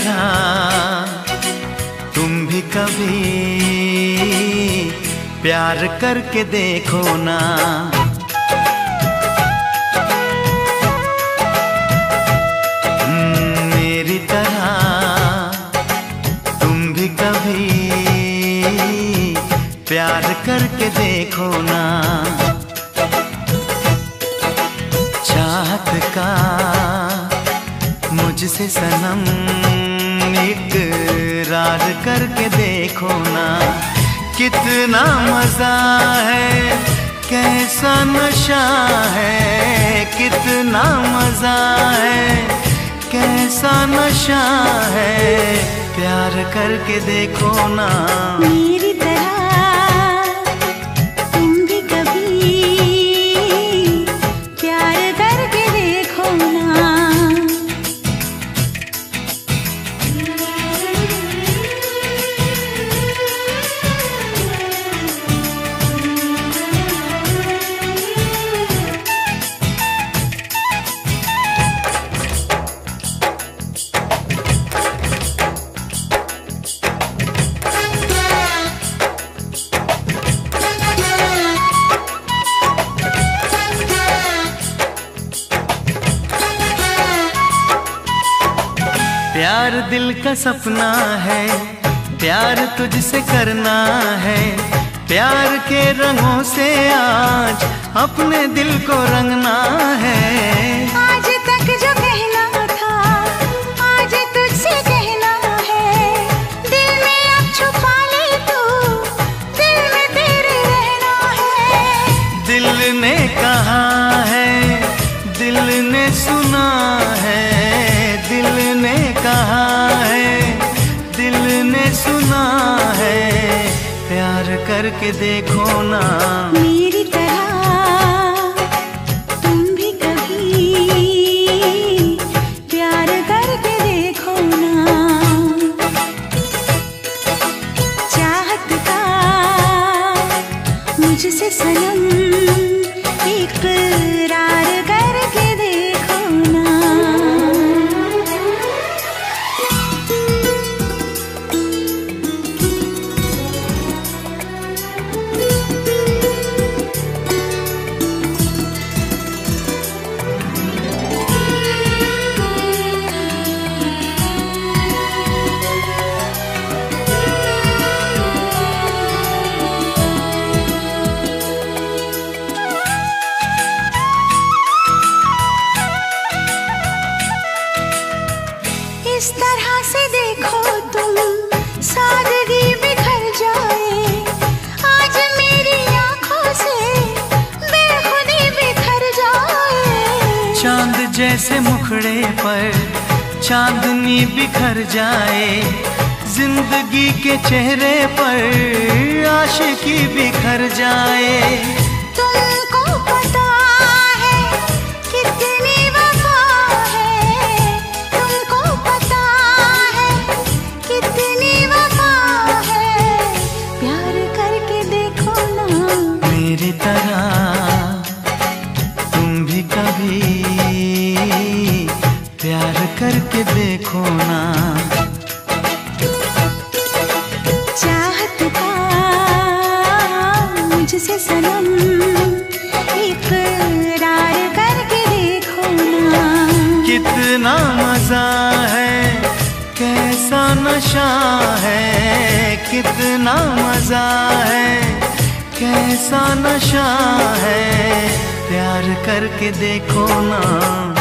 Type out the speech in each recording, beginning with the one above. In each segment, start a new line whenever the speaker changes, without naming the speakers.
तरह तुम भी कभी प्यार करके देखो ना। हम्म, मेरी तरह तुम भी कभी प्यार करके देखो ना। चाहत का मुझसे सनम इकरार करके देखो ना, कितना मज़ा है, कैसा नशा है, कितना मज़ा है, कैसा नशा है, प्यार करके देखो ना। दिल का सपना है, प्यार तुझसे करना है। प्यार के रंगों से आज अपने दिल को रंगना है। करके देखो ना।
के
चेहरे पर आशिकी बिखर जाए।
कितना
मज़ा है कैसा नशा है प्यार करके देखो ना।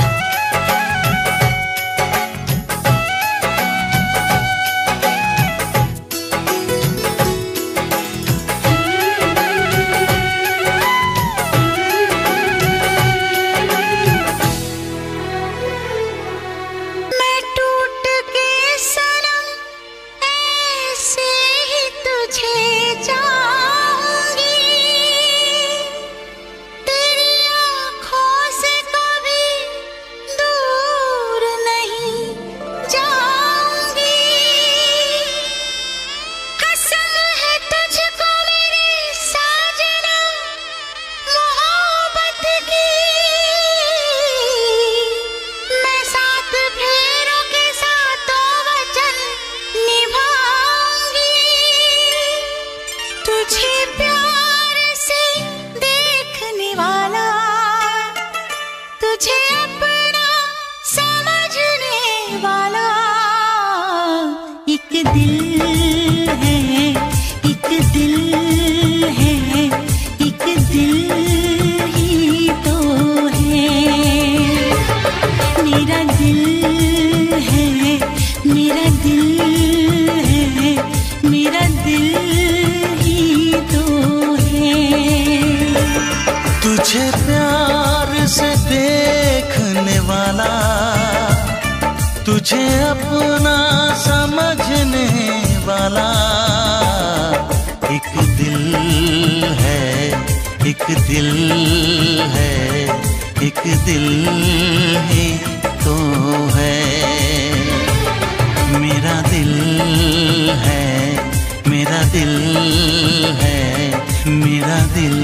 एक दिल है, एक दिल ही तो है। मेरा दिल है, मेरा दिल है, मेरा दिल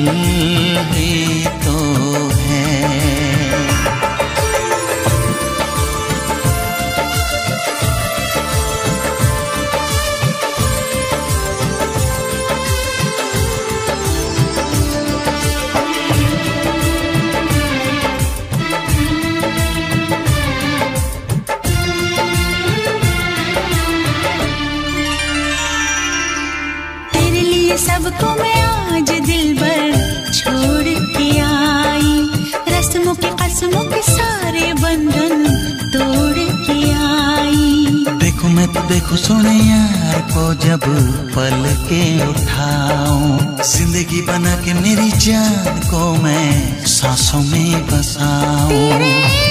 ही तो है। देखो सुने यार को जब पल के उठाऊं। ज़िंदगी बना के मेरी जान को मैं सांसों में बसाऊं।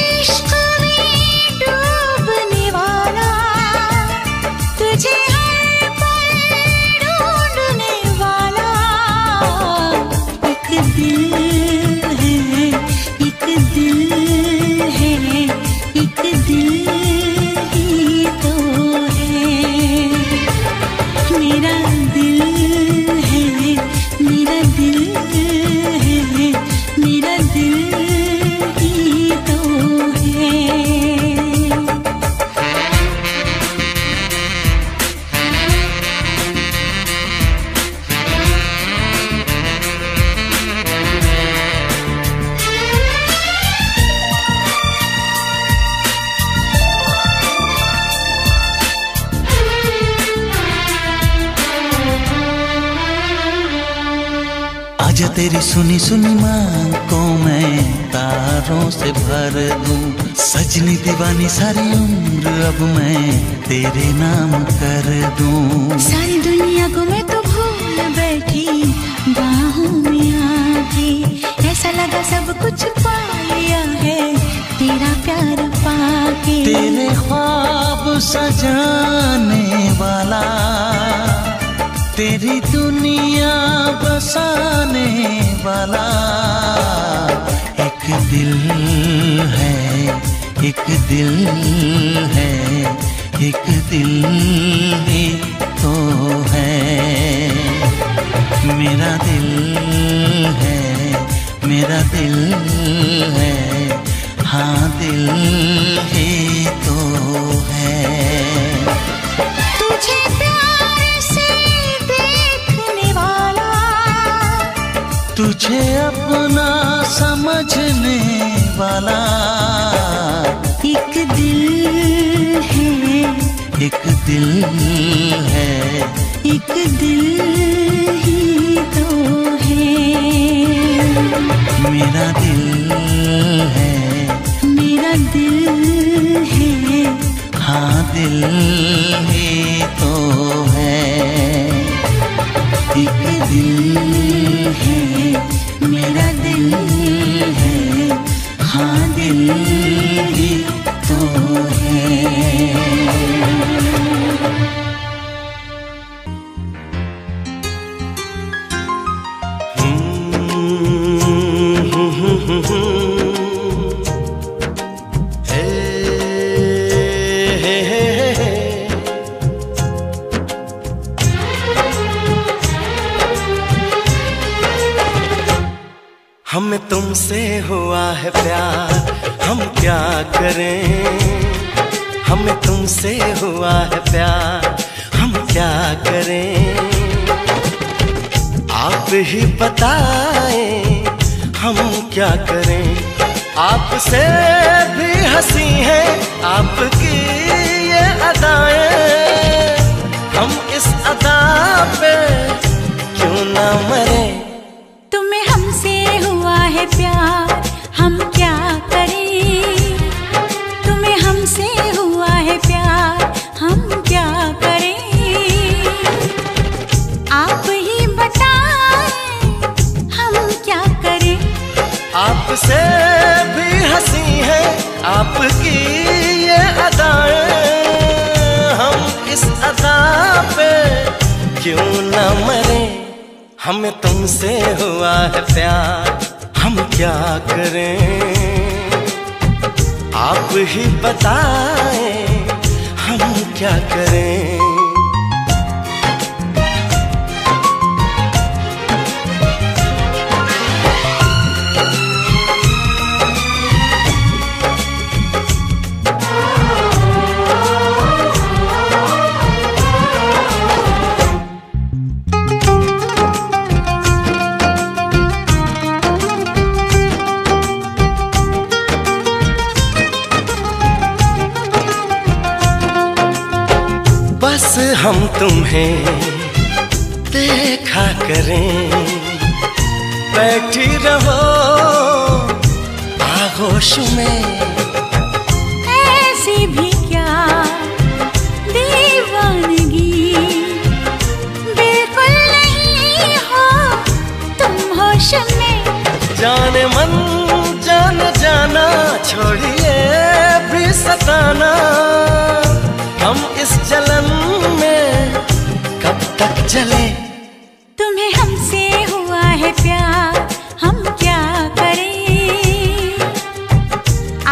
दीवानी सारी उम्र अब मैं तेरे नाम कर दूँ।
सारी दुनिया को मैं तो भूल बैठी बाहों में आके ऐसा लगा सब कुछ पा लिया है तेरा प्यार पाके।
तेरे ख्वाब सजाने वाला तेरी दुनिया बसाने वाला एक दिल है। एक दिल है एक दिल ही तो है। मेरा दिल है मेरा दिल है हाँ दिल ही तो है।
तुझे प्यार से देखने वाला
तुझे अपना समझने वाला
एक दिल है,
एक दिल ही
तो है।
मेरा दिल है,
मेरा दिल है।
हाँ दिल ही तो है। एक दिल है, मेरा दिल है। हाँ दिल ही है
है प्यार, हम क्या करें? आप ही बताएँ, हम क्या करें? आपसे भी हँसी है, आपकी ये अदाएँ। हम इस अदा पे क्यों ना मरे?
तुम्हें हमसे हुआ है प्यार, हम क्या
आपसे भी हँसी है, आपकी ये अदाएँ। हम इस अदा पे क्यों न मरे? हमें तुमसे हुआ है प्यार, हम क्या करें? आप ही बताएँ। क्या करें? हम तुम्हें देखा करें। बैठी रहो आगोश में।
ऐसी भी क्या दीवानगी? बिल्कुल नहीं हो तुम होश में।
जाने मन जान जाना छोड़िए भी सताना। जले
तुम्हें हमसे हुआ है प्यार हम क्या करें?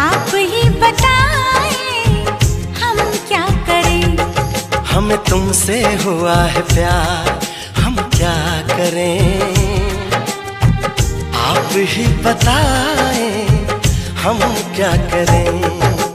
आप ही बताएँ हम क्या करें?
हमें तुमसे हुआ है प्यार हम क्या करें? आप ही बताएँ हम क्या करें?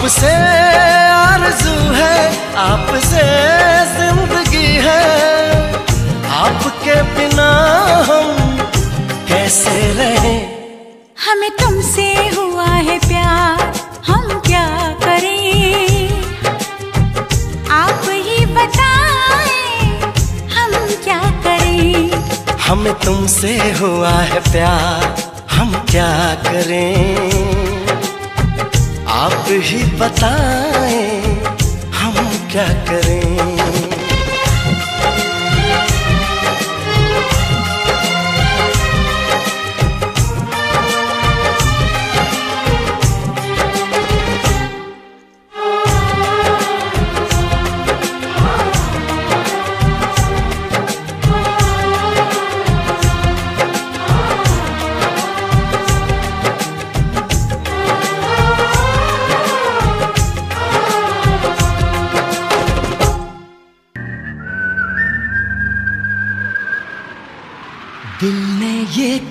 आपसे आरज़ू है आपसे ज़िंदगी है। आपके बिना हम कैसे रहें?
हमें तुमसे हुआ है प्यार हम क्या करें? आप ही बताएँ हम क्या करें?
हमें तुमसे हुआ है प्यार हम क्या करें? आप ही बताएँ हम क्या करें।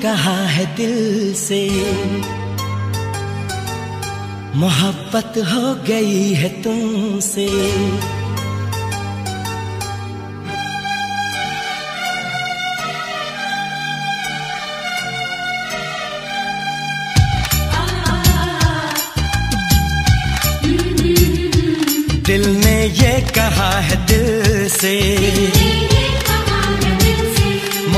कहा है दिल से। मोहब्बत हो गई है तुमसे। दिल ने ये कहा है दिल से।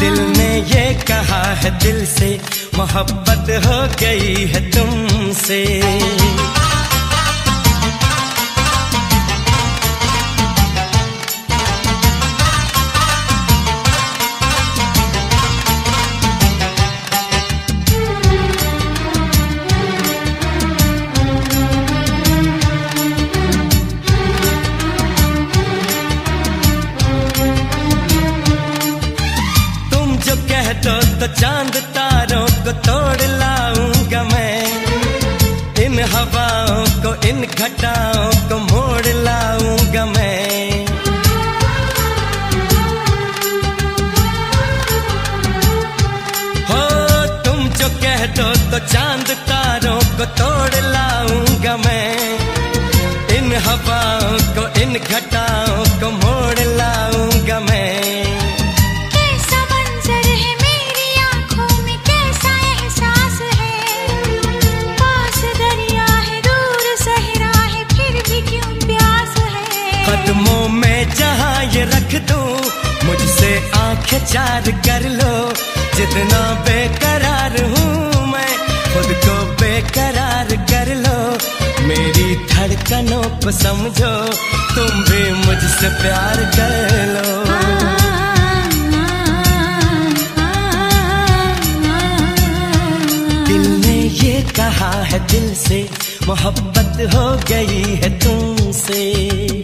दिल ने ये कहा है दिल से मोहब्बत हो गई है तुमसे। चार कर लो। जितना बेकरार हूँ मैं, खुद को बेकरार कर लो। मेरी धड़कनों को समझो, तुम भी मुझसे प्यार कर लो। दिल ने ये कहा है, दिल से मोहब्बत हो गई है तुमसे।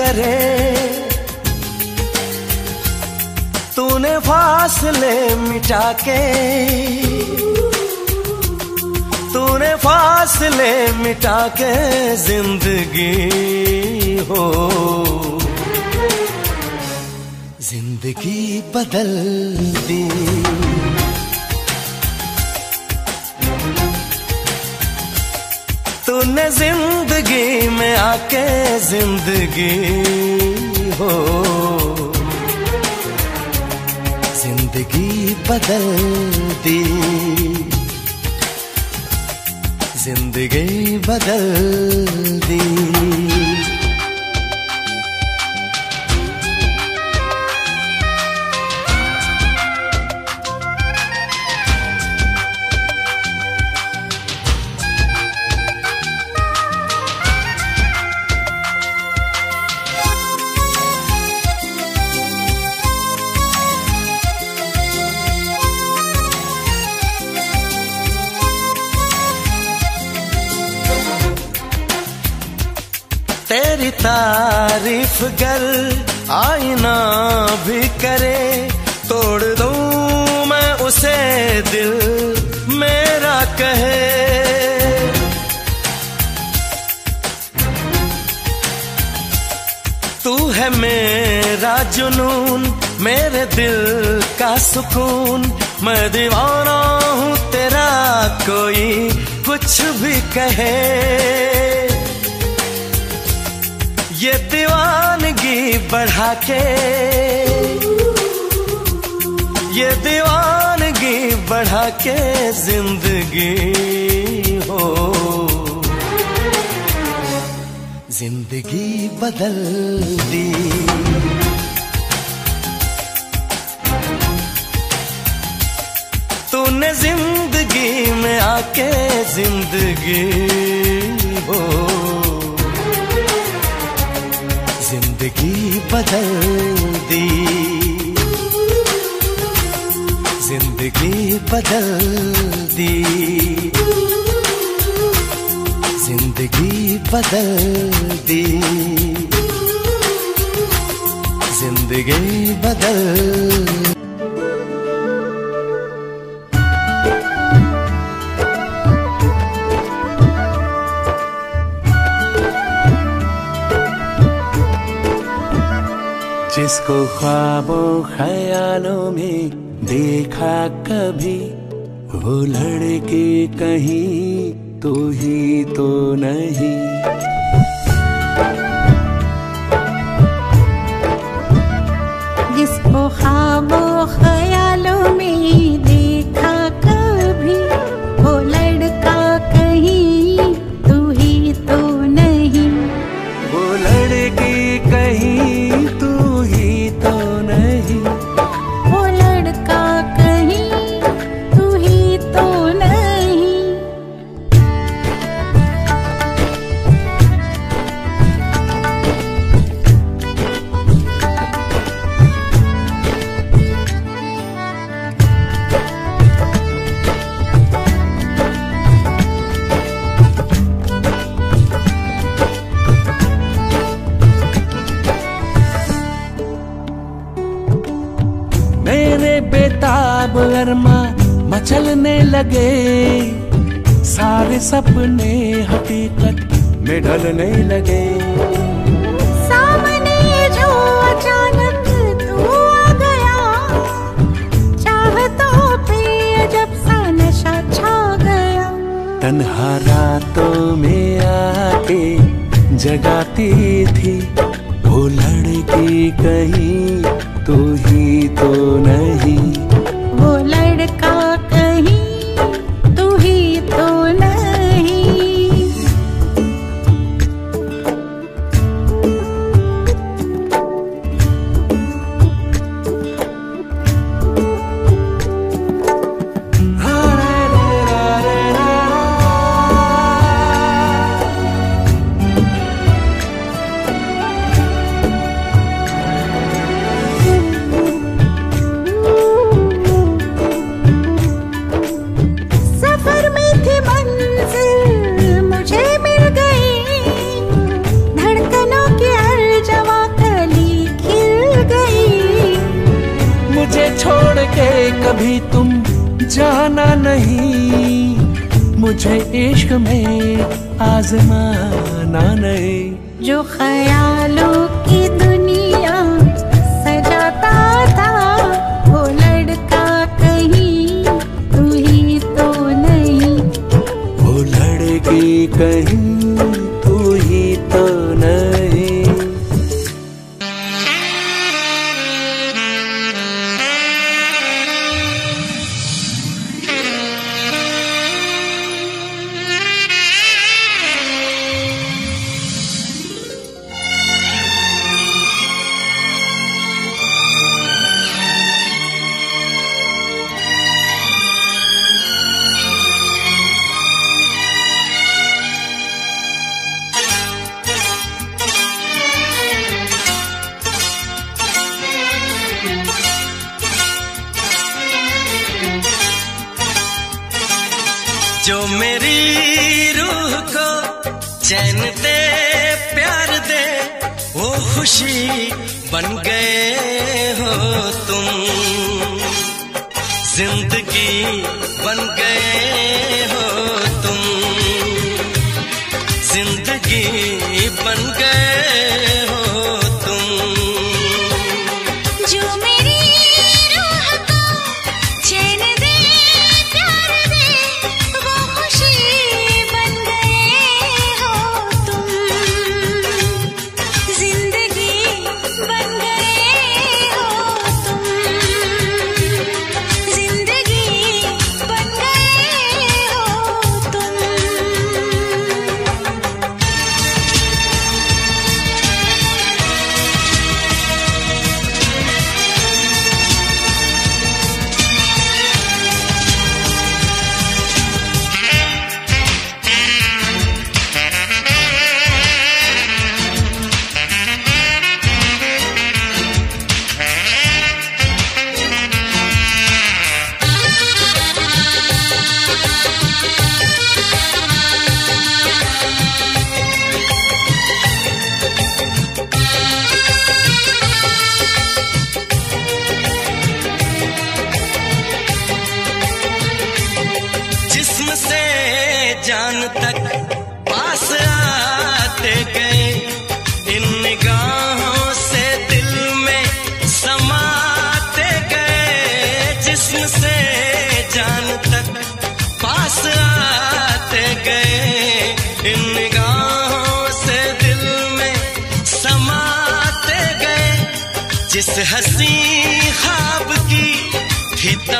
करे। तूने फासले मिटा के, तूने फासले मिटा के ज़िंदगी हो। ज़िंदगी बदल दी। तूने ज़िंदगी आके ज़िंदगी हो। ज़िंदगी बदल दी। ज़िंदगी बदल दी। तारीफ़ आईना भी करे, तोड़ दूँ मैं उसे दिल मेरा कहे। तू है मेरा जुनून, मेरे दिल का सुकून, मैं दीवाना हूँ तेरा कोई कुछ भी कहे। बढ़ा के ये दीवानगी बढ़ा के ज़िंदगी हो। ज़िंदगी बदल दी। तूने ज़िंदगी में आके ज़िंदगी ज़िंदगी बदल दी। ज़िंदगी बदल दी। ज़िंदगी बदल दी। ज़िंदगी बदल
जिसको ख्वाबों, ख्यालों में देखा कभी, वो लड़के कहीं तो ही तो नहीं।
जिसको ख्वाबों
लगे सारे
सपने हकीकत में ढलने लगे।
सामने जो अचानक तू आ गया चाहता पे जब सा नशा छा गया।
तन्हा रातों में आके जगाती थी वो लड़की कहीं तू ही तो नहीं। जाना नहीं। मुझे इश्क में आजमाना नहीं।
जो ख्यालों की दुनिया सजाता था वो लड़का कहीं तू ही तो नहीं।
वो लड़की कहीं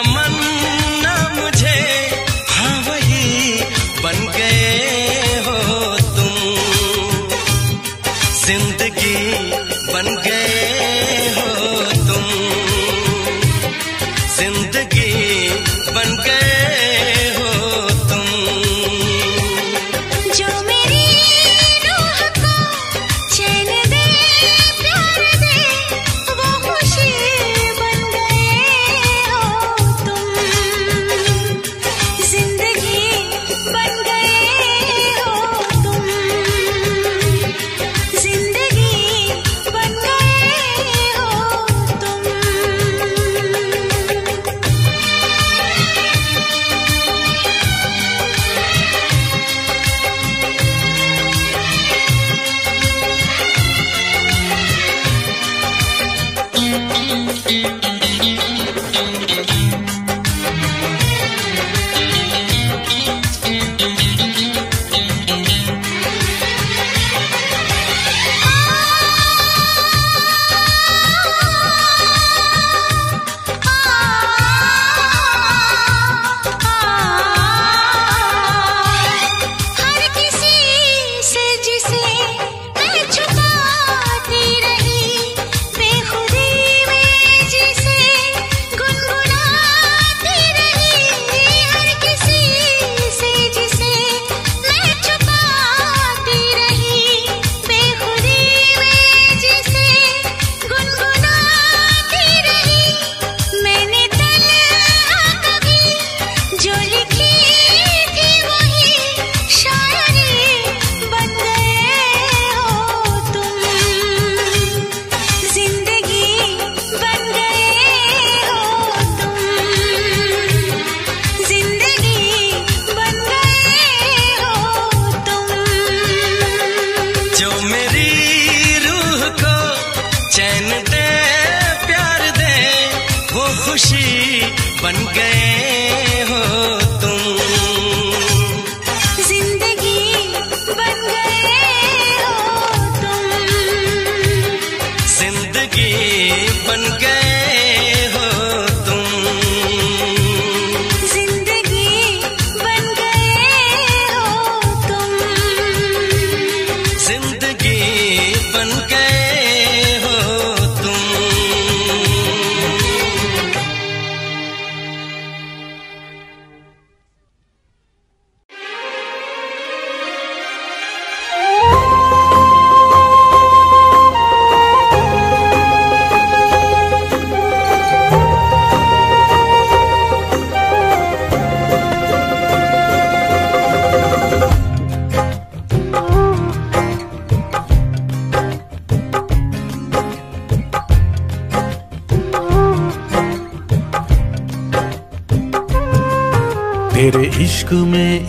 मन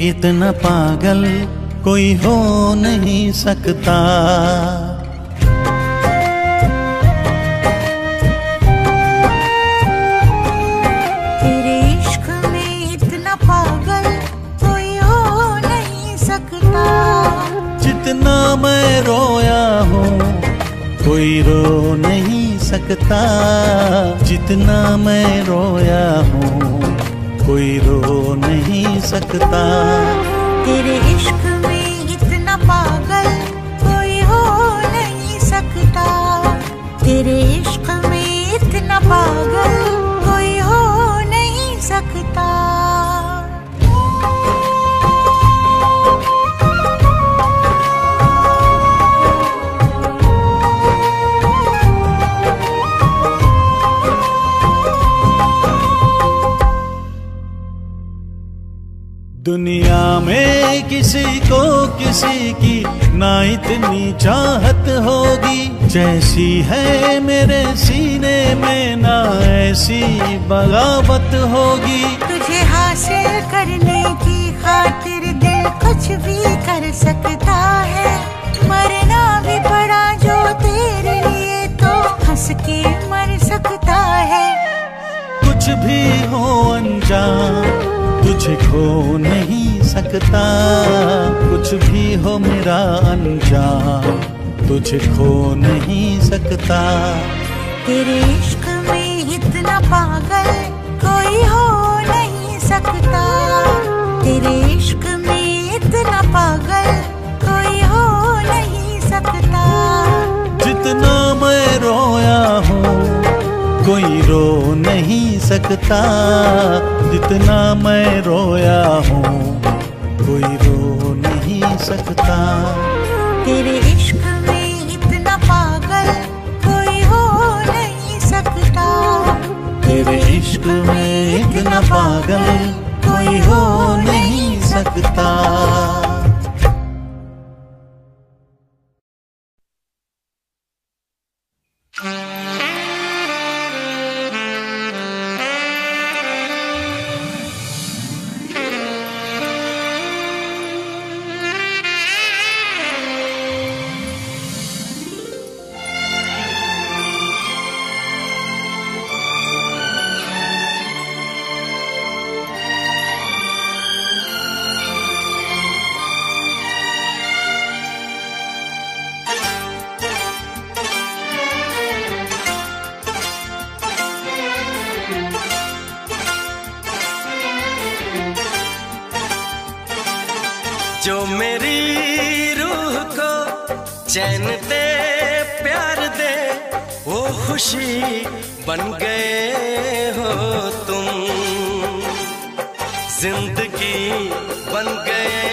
इतना पागल कोई हो नहीं सकता।
तेरे इश्क में इतना पागल कोई हो नहीं सकता।
जितना मैं रोया हूँ कोई रो नहीं सकता। जितना मैं रोया हूँ कोई रो नहीं सकता।
तेरे इश्क में इतना पागल कोई हो नहीं सकता। तेरे इश्क में इतना पागल
दुनिया में किसी को किसी की ना इतनी चाहत होगी। जैसी है मेरे सीने में ना ऐसी बगावत होगी।
तुझे हासिल करने की खातिर दिल कुछ भी कर सकता है। मरना भी पड़ा जो तेरे लिए तो हंस के मर सकता है।
कुछ भी हो अनजान तुझे खो नहीं सकता। कुछ भी हो मेरा अनजान, तुझे खो नहीं सकता।
तेरे इश्क में इतना पागल कोई हो नहीं सकता। तेरे इश्क में इतना पागल कोई
रो नहीं सकता जितना मैं रोया हूँ कोई रो नहीं सकता।
तेरे इश्क में इतना पागल कोई हो नहीं सकता।
तेरे इश्क में इतना पागल कोई हो नहीं सकता।
चैन दे प्यार दे वो खुशी बन गए हो तुम। ज़िंदगी बन गए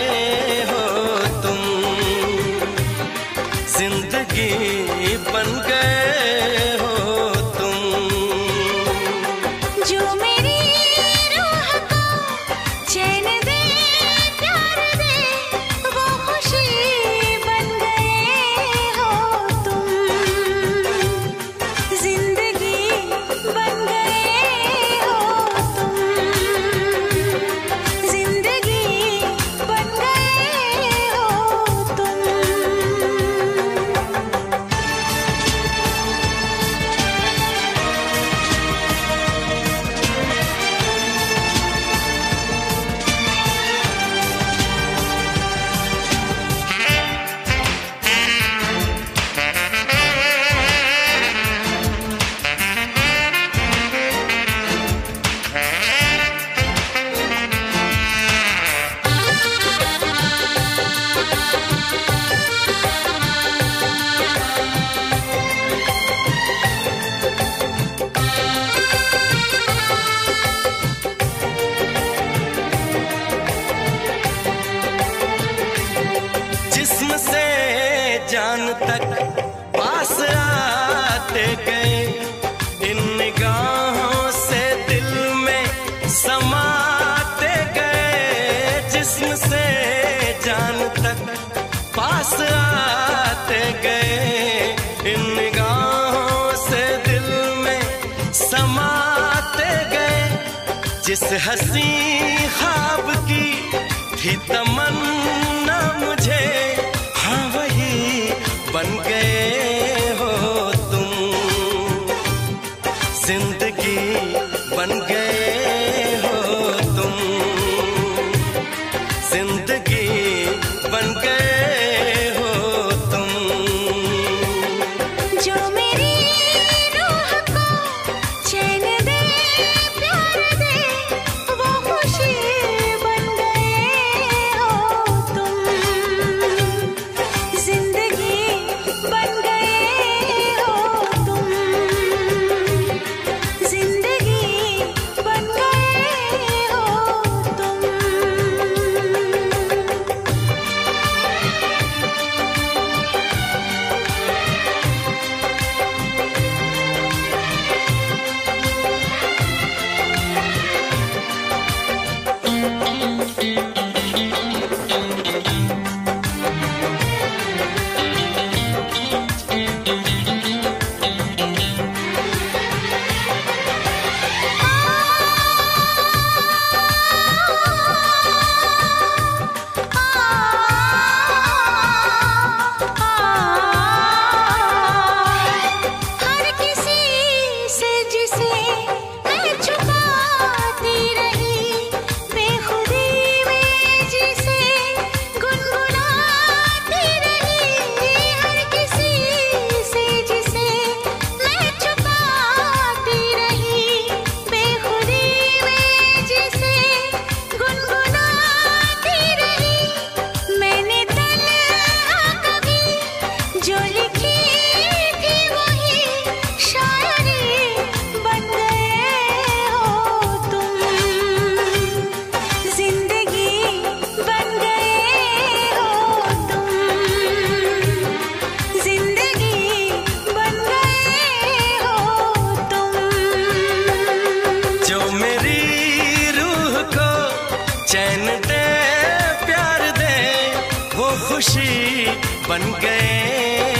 खुशी बन गए।